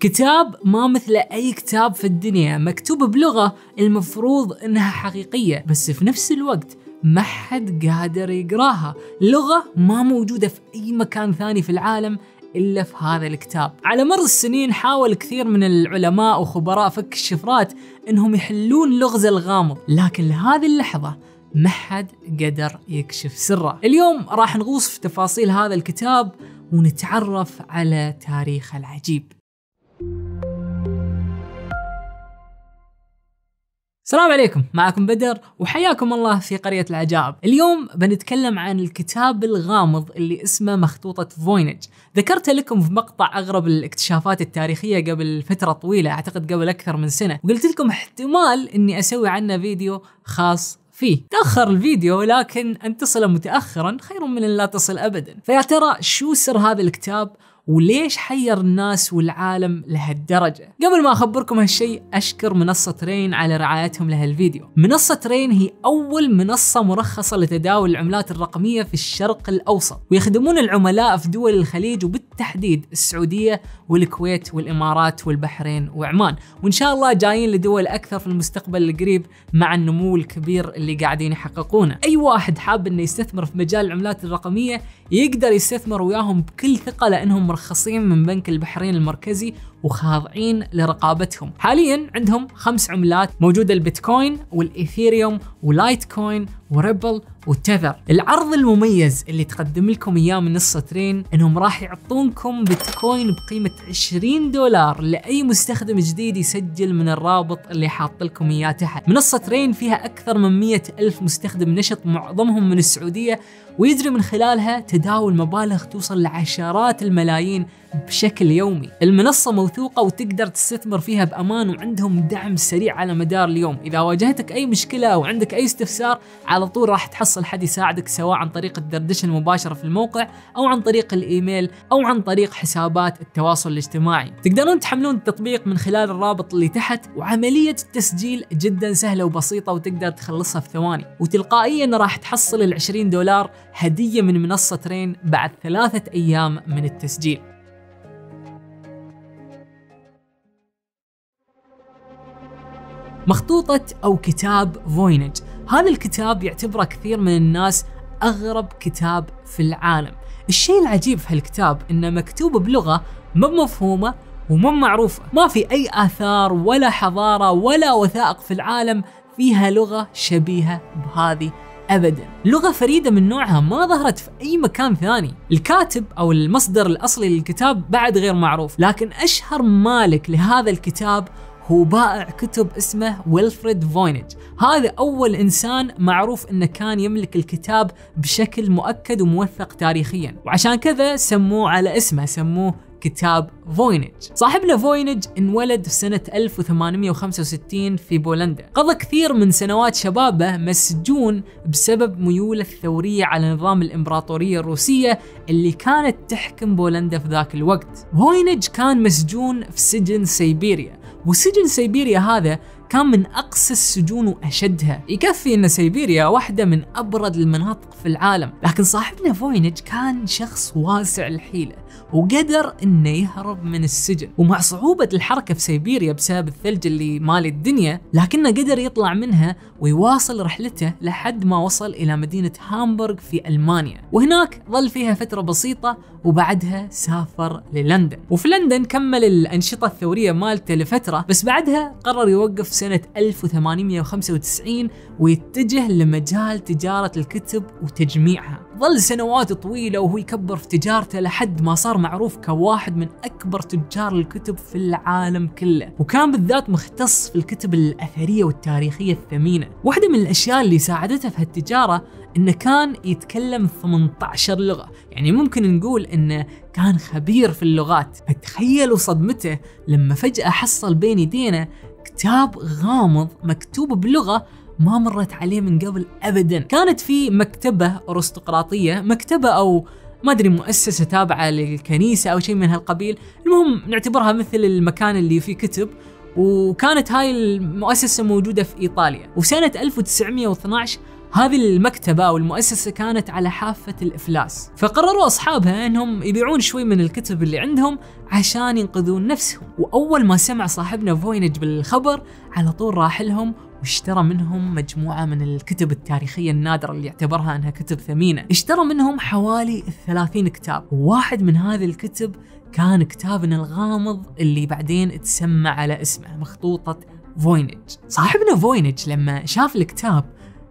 كتاب ما مثل أي كتاب في الدنيا مكتوب بلغة المفروض إنها حقيقية بس في نفس الوقت ما حد قادر يقراها. لغة ما موجودة في أي مكان ثاني في العالم إلا في هذا الكتاب. على مر السنين حاول كثير من العلماء وخبراء فك الشفرات إنهم يحلون لغز الغامض لكن لهذه اللحظة ما حد قدر يكشف سره. اليوم راح نغوص في تفاصيل هذا الكتاب ونتعرف على تاريخه العجيب. السلام عليكم معكم بدر وحياكم الله في قرية العجائب. اليوم بنتكلم عن الكتاب الغامض اللي اسمه مخطوطة فوينج ذكرت لكم في مقطع أغرب الاكتشافات التاريخية قبل فترة طويلة أعتقد قبل أكثر من سنة وقلت لكم احتمال أني أسوي عنه فيديو خاص فيه. تأخر الفيديو لكن أن تصل متأخرا خير من أن لا تصل أبدا. فيا ترى شو سر هذا الكتاب؟ وليش حير الناس والعالم لهالدرجة؟ قبل ما أخبركم هالشيء أشكر منصة رين على رعايتهم لهالفيديو. منصة رين هي أول منصة مرخصة لتداول العملات الرقمية في الشرق الأوسط ويخدمون العملاء في دول الخليج وبالتحديد السعودية والكويت والإمارات والبحرين وعمان. وإن شاء الله جايين لدول أكثر في المستقبل القريب مع النمو الكبير اللي قاعدين يحققونه. أي واحد حاب أنه يستثمر في مجال العملات الرقمية يقدر يستثمر وياهم بكل ثقة لأنهم مرخصين من بنك البحرين المركزي وخاضعين لرقابتهم. حاليا عندهم خمس عملات موجودة البيتكوين والإيثيريوم ولايت كوين وريبل وتذر. العرض المميز اللي تقدم لكم إياه منصة Rain إنهم راح يعطونكم بيتكوين بقيمة 20 دولار لأي مستخدم جديد يسجل من الرابط اللي حاط لكم إياه تحت. منصة Rain فيها أكثر من 100 ألف مستخدم نشط معظمهم من السعودية ويجري من خلالها تداول مبالغ توصل لعشرات الملايين بشكل يومي. المنصة موثوقة وتقدر تستثمر فيها بأمان وعندهم دعم سريع على مدار اليوم. إذا واجهتك أي مشكلة أو عندك أي استفسار على طول راح تحصل حد يساعدك سواء عن طريق الدردشة المباشرة في الموقع أو عن طريق الإيميل أو عن طريق حسابات التواصل الاجتماعي. تقدرون تحملون التطبيق من خلال الرابط اللي تحت. وعملية التسجيل جدا سهلة وبسيطة وتقدر تخلصها في ثواني. وتلقائيا راح تحصل ال 20 دولار هدية من منصة رين بعد ثلاثة أيام من التسجيل. مخطوطة أو كتاب فوينج هذا الكتاب يعتبره كثير من الناس أغرب كتاب في العالم. الشيء العجيب في هالكتاب إنه مكتوب بلغة ما مفهومة ومو معروفة. ما في أي آثار ولا حضارة ولا وثائق في العالم فيها لغة شبيهة بهذه ابدا. لغة فريدة من نوعها ما ظهرت في أي مكان ثاني. الكاتب أو المصدر الأصلي للكتاب بعد غير معروف لكن أشهر مالك لهذا الكتاب هو بائع كتب اسمه ويلفريد فوينج هذا أول إنسان معروف أنه كان يملك الكتاب بشكل مؤكد وموثق تاريخيا. وعشان كذا سموه على اسمه سموه كتاب فوينج صاحبنا فوينج انولد في سنة 1865 في بولندا. قضى كثير من سنوات شبابه مسجون بسبب ميوله الثورية على نظام الإمبراطورية الروسية اللي كانت تحكم بولندا في ذاك الوقت. فوينج كان مسجون في سجن سيبيريا. وسجن سيبيريا هذا كان من أقسى السجون وأشدها. يكفي أن سيبيريا واحدة من أبرد المناطق في العالم. لكن صاحبنا فوينج كان شخص واسع الحيلة. وقدر إنه يهرب من السجن. ومع صعوبة الحركة في سيبيريا بسبب الثلج اللي مالي الدنيا لكنه قدر يطلع منها ويواصل رحلته لحد ما وصل إلى مدينة هامبورغ في ألمانيا. وهناك ظل فيها فترة بسيطة وبعدها سافر للندن. وفي لندن كمل الأنشطة الثورية مالته لفترة بس بعدها قرر يوقف سنة 1895 ويتجه لمجال تجارة الكتب وتجميعها. ظل سنوات طويلة وهو يكبر في تجارته لحد ما صار معروف كواحد من أكبر تجار الكتب في العالم كله. وكان بالذات مختص في الكتب الأثرية والتاريخية الثمينة. واحدة من الأشياء اللي ساعدته في هالتجارة إنه كان يتكلم 18 لغة. يعني ممكن نقول إنه كان خبير في اللغات. فتخيلوا صدمته لما فجأة حصل بين يدينه كتاب غامض مكتوب بلغة ما مرت عليه من قبل ابدا. كانت في مكتبة أرستقراطية مكتبة أو ما أدري مؤسسة تابعة للكنيسة أو شيء من هالقبيل. المهم نعتبرها مثل المكان اللي فيه كتب وكانت هاي المؤسسة موجودة في إيطاليا. وسنة 1912 هذه المكتبة أو المؤسسة كانت على حافة الإفلاس. فقرروا أصحابها أنهم يبيعون شوي من الكتب اللي عندهم عشان ينقذون نفسهم. وأول ما سمع صاحبنا فوينج بالخبر على طول راح لهم واشترى منهم مجموعة من الكتب التاريخية النادرة اللي يعتبرها أنها كتب ثمينة. اشترى منهم حوالي 30 كتاب. وواحد من هذه الكتب كان كتابنا الغامض اللي بعدين تسمى على اسمه مخطوطة فوينج صاحبنا فوينج لما شاف الكتاب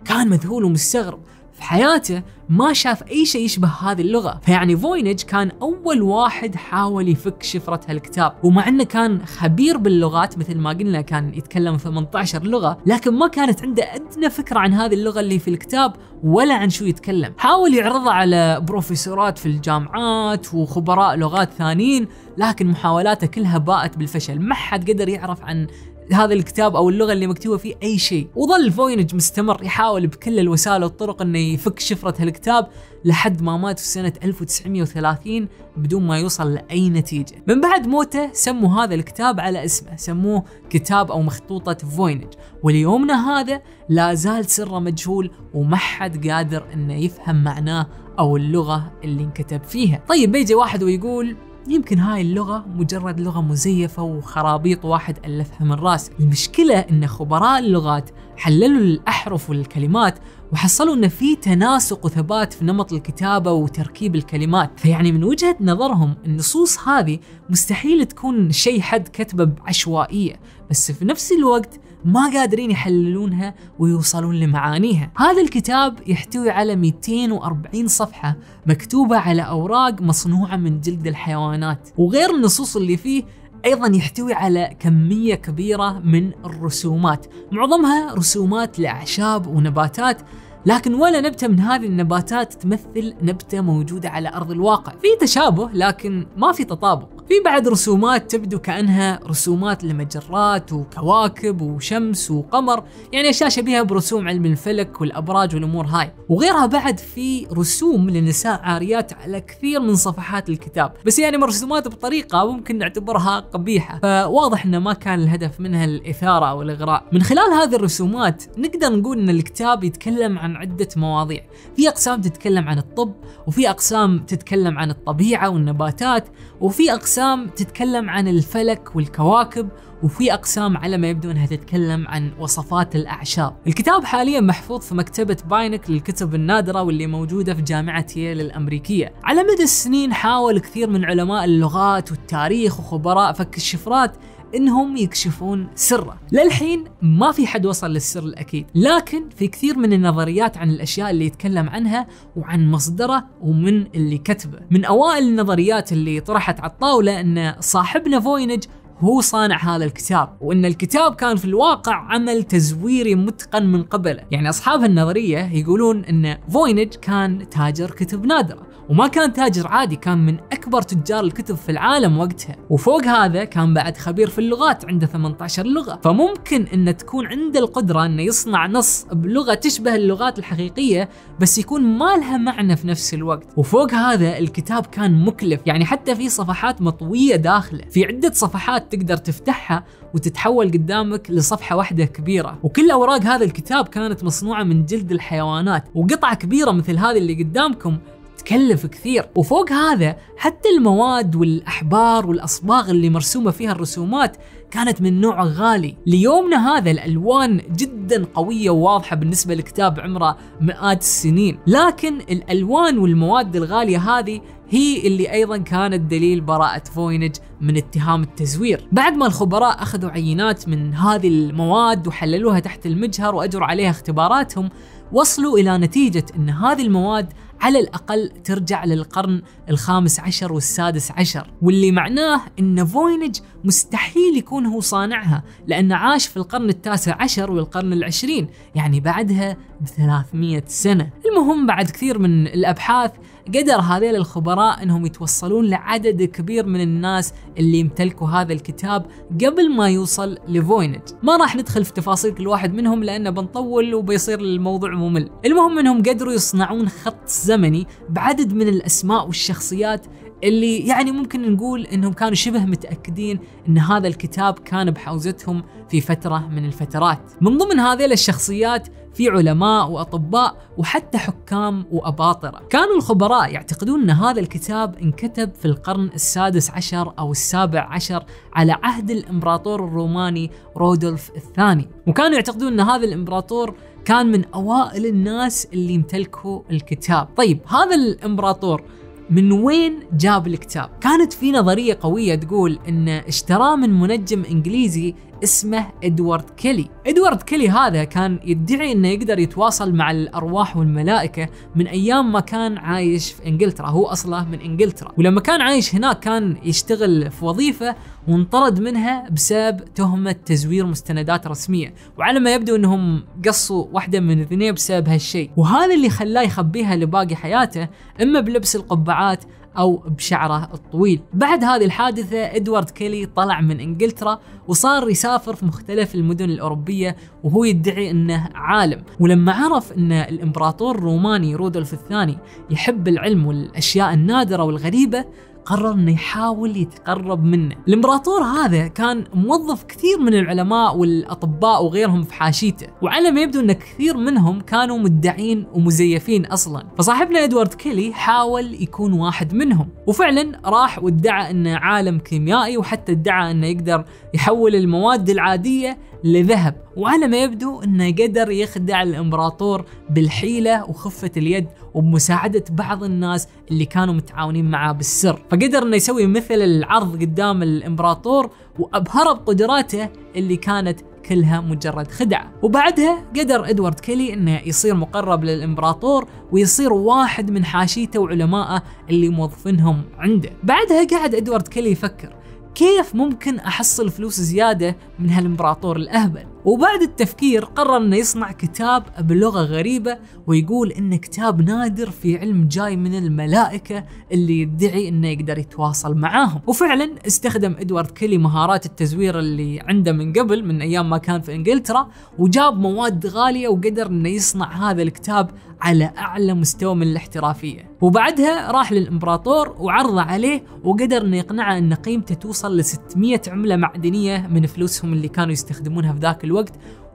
كان مذهول ومستغرب. في حياته ما شاف أي شيء يشبه هذه اللغة. فيعني فوينج كان أول واحد حاول يفك شفرة هالكتاب. ومع إنه كان خبير باللغات مثل ما قلنا كان يتكلم 18 لغة لكن ما كانت عنده أدنى فكرة عن هذه اللغة اللي في الكتاب ولا عن شو يتكلم. حاول يعرضها على بروفيسورات في الجامعات وخبراء لغات ثانيين لكن محاولاته كلها باءت بالفشل. ما حد قدر يعرف عن هذا الكتاب أو اللغة اللي مكتوبة فيه أي شيء. وظل فوينج مستمر يحاول بكل الوسائل والطرق إنه يفك شفرة هالكتاب لحد ما مات في سنة 1930 بدون ما يوصل لأي نتيجة. من بعد موته سموا هذا الكتاب على اسمه سموه كتاب أو مخطوطة فوينج وليومنا هذا لا زال سره مجهول وما حد قادر إنه يفهم معناه أو اللغة اللي انكتب فيها. طيب بيجي واحد ويقول يمكن هاي اللغة مجرد لغة مزيفة وخرابيط واحد ألفها من رأس. المشكلة أن خبراء اللغات حللوا الأحرف والكلمات وحصلوا أن في تناسق وثبات في نمط الكتابة وتركيب الكلمات. فيعني من وجهة نظرهم النصوص هذه مستحيل تكون شيء حد كتبه بعشوائية بس في نفس الوقت ما قادرين يحللونها ويوصلون لمعانيها. هذا الكتاب يحتوي على 240 صفحة مكتوبة على أوراق مصنوعة من جلد الحيوانات. وغير النصوص اللي فيه أيضا يحتوي على كمية كبيرة من الرسومات. معظمها رسومات لأعشاب ونباتات لكن ولا نبتة من هذه النباتات تمثل نبتة موجودة على أرض الواقع. في تشابه لكن ما في تطابق. في بعد رسومات تبدو كأنها رسومات لمجرات وكواكب وشمس وقمر يعني أشياء شبيهة برسوم علم الفلك والأبراج والأمور هاي. وغيرها بعد في رسوم لنساء عاريات على كثير من صفحات الكتاب. بس يعني مرسومات بطريقة ممكن نعتبرها قبيحة. فواضح أنه ما كان الهدف منها الإثارة أو الإغراء. من خلال هذه الرسومات نقدر نقول أن الكتاب يتكلم عن عدة مواضيع. في أقسام تتكلم عن الطب وفي أقسام تتكلم عن الطبيعة والنباتات وفي أقسام تتكلم عن الفلك والكواكب وفي أقسام على ما يبدو أنها تتكلم عن وصفات الأعشاب. الكتاب حاليا محفوظ في مكتبة باينك للكتب النادرة واللي موجودة في جامعة ييل الأمريكية. على مدى السنين حاول كثير من علماء اللغات والتاريخ وخبراء فك الشفرات إنهم يكشفون سره. للحين ما في حد وصل للسر الأكيد لكن في كثير من النظريات عن الأشياء اللي يتكلم عنها وعن مصدره ومن اللي كتبه. من أوائل النظريات اللي طرحت على الطاولة إن صاحبنا فوينج هو صانع هذا الكتاب وإن الكتاب كان في الواقع عمل تزويري متقن من قبله. يعني أصحاب النظرية يقولون إن فوينج كان تاجر كتب نادرة. وما كان تاجر عادي كان من أكبر تجار الكتب في العالم وقتها. وفوق هذا كان بعد خبير في اللغات عنده 18 لغة. فممكن إن تكون عنده القدرة إنه يصنع نص بلغة تشبه اللغات الحقيقية بس يكون ما لها معنى في نفس الوقت. وفوق هذا الكتاب كان مكلف يعني حتى في صفحات مطوية داخله. في عدة صفحات تقدر تفتحها وتتحول قدامك لصفحة واحدة كبيرة. وكل أوراق هذا الكتاب كانت مصنوعة من جلد الحيوانات. وقطعه كبيرة مثل هذه اللي قدامكم تكلف كثير. وفوق هذا حتى المواد والأحبار والأصباغ اللي مرسومة فيها الرسومات كانت من نوع غالي. ليومنا هذا الألوان جدا قوية وواضحة بالنسبة لكتاب عمره مئات السنين. لكن الألوان والمواد الغالية هذه هي اللي أيضا كانت دليل براءة فوينج من اتهام التزوير. بعد ما الخبراء أخذوا عينات من هذه المواد وحللوها تحت المجهر وأجروا عليها اختباراتهم، وصلوا إلى نتيجة إن هذه المواد على الأقل ترجع للقرن الخامس عشر والسادس عشر واللي معناه أن فوينج مستحيل يكون هو صانعها لأنه عاش في القرن التاسع عشر والقرن العشرين يعني بعدها ب 300 سنة. المهم بعد كثير من الأبحاث قدر هذيل الخبراء إنهم يتوصلون لعدد كبير من الناس اللي يمتلكوا هذا الكتاب قبل ما يوصل لفوينج. ما راح ندخل في تفاصيل كل واحد منهم لأنه بنطول وبيصير الموضوع ممل. المهم إنهم قدروا يصنعون خط زمني بعدد من الأسماء والشخصيات اللي يعني ممكن نقول إنهم كانوا شبه متأكدين إن هذا الكتاب كان بحوزتهم في فترة من الفترات. من ضمن هذه الشخصيات في علماء وأطباء وحتى حكام وأباطرة. كانوا الخبراء يعتقدون إن هذا الكتاب انكتب في القرن السادس عشر أو السابع عشر على عهد الإمبراطور الروماني رودولف الثاني، وكانوا يعتقدون إن هذا الإمبراطور كان من أوائل الناس اللي يمتلكوا الكتاب. طيب هذا الإمبراطور من وين جاب الكتاب؟ كانت في نظرية قوية تقول انه اشتراه من منجم إنجليزي اسمه إدوارد كيلي. إدوارد كيلي هذا كان يدعي إنه يقدر يتواصل مع الأرواح والملائكة من أيام ما كان عايش في إنجلترا. هو أصله من إنجلترا. ولما كان عايش هناك كان يشتغل في وظيفة وانطرد منها بسبب تهمة تزوير مستندات رسمية. وعلى ما يبدو إنهم قصوا واحدة من الاثنين بسبب هالشيء. وهذا اللي خلاه يخبيها لباقي حياته إما بلبس القبعات أو بشعره الطويل. بعد هذه الحادثة إدوارد كيلي طلع من إنجلترا وصار يسافر في مختلف المدن الأوروبية وهو يدعي أنه عالم. ولما عرف أن الإمبراطور الروماني رودولف الثاني يحب العلم والأشياء النادرة والغريبة قرر إنه يحاول يتقرب منه. الإمبراطور هذا كان موظف كثير من العلماء والأطباء وغيرهم في حاشيته، وعلى ما يبدو إن كثير منهم كانوا مدعين ومزيفين أصلا، فصاحبنا إدوارد كيلي حاول يكون واحد منهم، وفعلا راح وادعى إنه عالم كيميائي وحتى ادعى إنه يقدر يحول المواد العادية لذهب. وعلى ما يبدو إنه قدر يخدع الإمبراطور بالحيلة وخفة اليد وبمساعدة بعض الناس اللي كانوا متعاونين معاه بالسر. فقدر إنه يسوي مثل العرض قدام الإمبراطور وابهره بقدراته اللي كانت كلها مجرد خدعة. وبعدها قدر إدوارد كيلي أنه يصير مقرب للإمبراطور ويصير واحد من حاشيته وعلمائه اللي موظفينهم عنده. بعدها قعد إدوارد كيلي يفكر. كيف ممكن أحصل فلوس زيادة من هالإمبراطور الأهبل؟ وبعد التفكير قرر إنه يصنع كتاب بلغة غريبة ويقول إنه كتاب نادر في علم جاي من الملائكة اللي يدعي إنه يقدر يتواصل معاهم. وفعلا استخدم إدوارد كيلي مهارات التزوير اللي عنده من قبل من أيام ما كان في إنجلترا وجاب مواد غالية وقدر إنه يصنع هذا الكتاب على أعلى مستوى من الاحترافية. وبعدها راح للإمبراطور وعرض عليه وقدر إنه يقنعه إن قيمته توصل ل 600 عملة معدنية من فلوسهم اللي كانوا يستخدمونها في ذاك الوقت.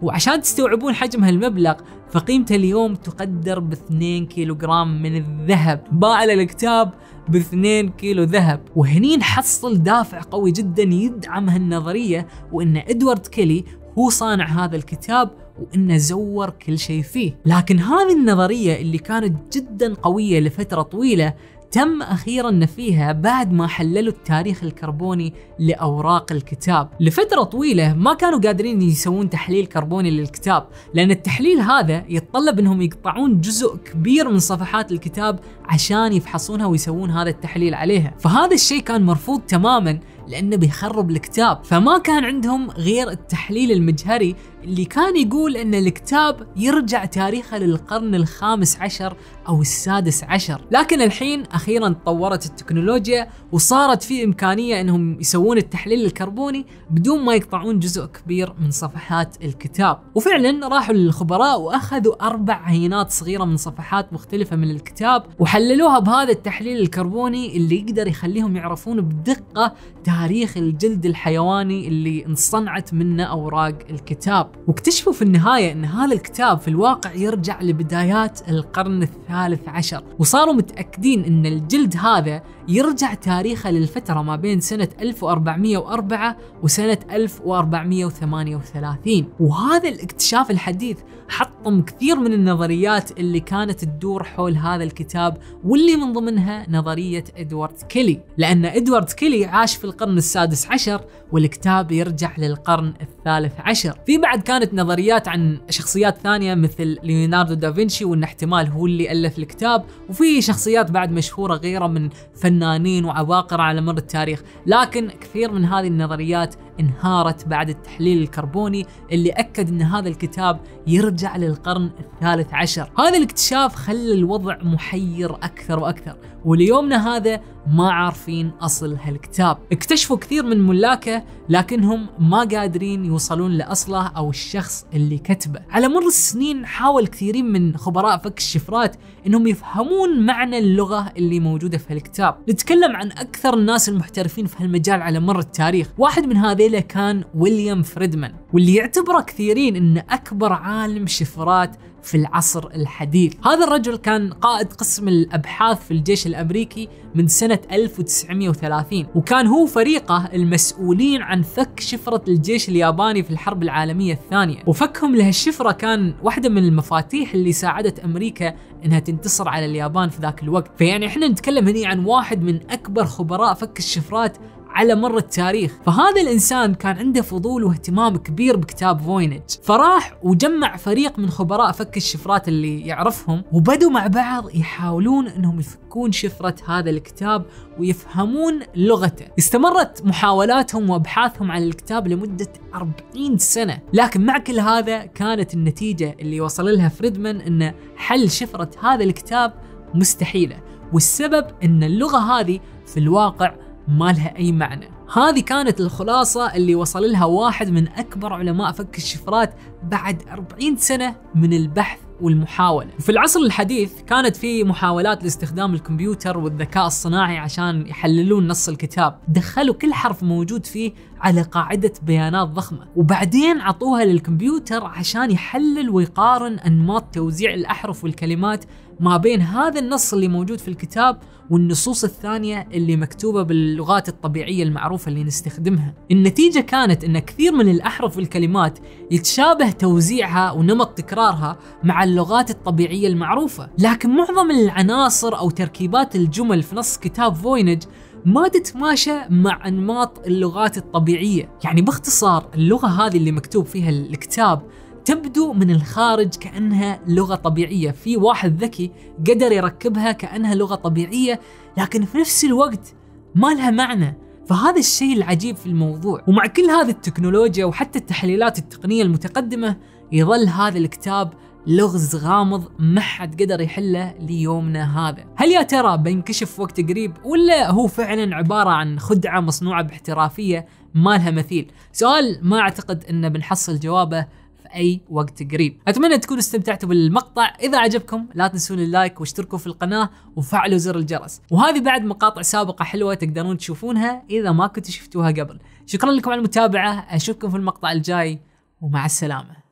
وعشان تستوعبون حجم هالمبلغ فقيمته اليوم تقدر ب 2 كيلو جرام من الذهب. باع الكتاب ب 2 كيلو ذهب. وهني نحصل دافع قوي جدا يدعم هالنظرية وإن إدوارد كيلي هو صانع هذا الكتاب وإنه زور كل شيء فيه، لكن هذه النظرية اللي كانت جدا قوية لفترة طويلة تم أخيرا نفيها بعد ما حللوا التاريخ الكربوني لأوراق الكتاب، لفترة طويلة ما كانوا قادرين يسوون تحليل كربوني للكتاب، لأن التحليل هذا يتطلب إنهم يقطعون جزء كبير من صفحات الكتاب عشان يفحصونها ويسوون هذا التحليل عليها، فهذا الشيء كان مرفوض تماما لأنه بيخرب الكتاب. فما كان عندهم غير التحليل المجهري اللي كان يقول إن الكتاب يرجع تاريخه للقرن الخامس عشر أو السادس عشر. لكن الحين أخيرا تطورت التكنولوجيا وصارت في إمكانية إنهم يسوون التحليل الكربوني بدون ما يقطعون جزء كبير من صفحات الكتاب. وفعلا راحوا للخبراء وأخذوا أربع عينات صغيرة من صفحات مختلفة من الكتاب وحللوها بهذا التحليل الكربوني اللي يقدر يخليهم يعرفون بدقة تاريخ الجلد الحيواني اللي انصنعت منه أوراق الكتاب. واكتشفوا في النهاية إن هذا الكتاب في الواقع يرجع لبدايات القرن الثالث عشر. وصاروا متأكدين إن الجلد هذا يرجع تاريخه للفترة ما بين سنة 1404 وسنة 1438 وهذا الاكتشاف الحديث حطم كثير من النظريات اللي كانت تدور حول هذا الكتاب واللي من ضمنها نظرية إدوارد كيلي. لأن إدوارد كيلي عاش في القرن السادس عشر والكتاب يرجع للقرن الثالث عشر. في بعد كانت نظريات عن شخصيات ثانية مثل ليوناردو دافنشي وإن احتمال هو اللي ألف الكتاب وفي شخصيات بعد مشهورة غيره من فنانين وعباقرة على مر التاريخ. لكن كثير من هذه النظريات انهارت بعد التحليل الكربوني اللي أكد أن هذا الكتاب يرجع للقرن الثالث عشر. هذا الاكتشاف خلى الوضع محير أكثر وأكثر وليومنا هذا ما عارفين أصل هالكتاب. اكتشفوا كثير من ملاكه لكنهم ما قادرين يوصلون لأصله أو الشخص اللي كتبه. على مر السنين حاول كثيرين من خبراء فك الشفرات أنهم يفهمون معنى اللغة اللي موجودة في هالكتاب. نتكلم عن أكثر الناس المحترفين في هالمجال على مر التاريخ. واحد من هذيله كان ويليام فريدمان واللي يعتبره كثيرين أنه أكبر عالم شفرات في العصر الحديث. هذا الرجل كان قائد قسم الأبحاث في الجيش الأمريكي من سنة 1930 وكان هو فريقه المسؤولين عن فك شفرة الجيش الياباني في الحرب العالمية الثانية. وفكهم لهالشفرة كان واحدة من المفاتيح اللي ساعدت أمريكا إنها تنتصر على اليابان في ذاك الوقت. فيعني إحنا نتكلم هنا عن واحد من أكبر خبراء فك الشفرات على مر التاريخ. فهذا الإنسان كان عنده فضول واهتمام كبير بكتاب فوينج فراح وجمع فريق من خبراء فك الشفرات اللي يعرفهم وبدوا مع بعض يحاولون أنهم يفكون شفرة هذا الكتاب ويفهمون لغته. استمرت محاولاتهم وأبحاثهم عن الكتاب لمدة 40 سنة. لكن مع كل هذا كانت النتيجة اللي وصل لها فريدمان أن حل شفرة هذا الكتاب مستحيلة. والسبب أن اللغة هذه في الواقع ما لها أي معنى. هذه كانت الخلاصة اللي وصل لها واحد من أكبر علماء فك الشفرات بعد 40 سنة من البحث والمحاولة. في العصر الحديث كانت في محاولات لاستخدام الكمبيوتر والذكاء الصناعي عشان يحللون نص الكتاب. دخلوا كل حرف موجود فيه على قاعدة بيانات ضخمة. وبعدين عطوها للكمبيوتر عشان يحلل ويقارن أنماط توزيع الأحرف والكلمات ما بين هذا النص اللي موجود في الكتاب والنصوص الثانية اللي مكتوبة باللغات الطبيعية المعروفة اللي نستخدمها. النتيجة كانت أن كثير من الأحرف والكلمات يتشابه توزيعها ونمط تكرارها مع اللغات الطبيعية المعروفة. لكن معظم العناصر أو تركيبات الجمل في نص كتاب فوينج ما تتماشى مع أنماط اللغات الطبيعية، يعني باختصار اللغة هذه اللي مكتوب فيها الكتاب تبدو من الخارج كأنها لغة طبيعية، في واحد ذكي قدر يركبها كأنها لغة طبيعية، لكن في نفس الوقت ما لها معنى، فهذا الشيء العجيب في الموضوع، ومع كل هذه التكنولوجيا وحتى التحليلات التقنية المتقدمة يظل هذا الكتاب لغز غامض ما حد قدر يحله ليومنا هذا. هل يا ترى بينكشف وقت قريب ولا هو فعلا عبارة عن خدعة مصنوعة باحترافية ما لها مثيل؟ سؤال ما أعتقد إنه بنحصل جوابه أي وقت قريب. أتمنى تكونوا استمتعتوا بالمقطع. إذا عجبكم لا تنسون اللايك واشتركوا في القناة وفعلوا زر الجرس. وهذه بعد مقاطع سابقة حلوة تقدرون تشوفونها إذا ما كنتوا شفتوها قبل. شكرا لكم على المتابعة. أشوفكم في المقطع الجاي. ومع السلامة.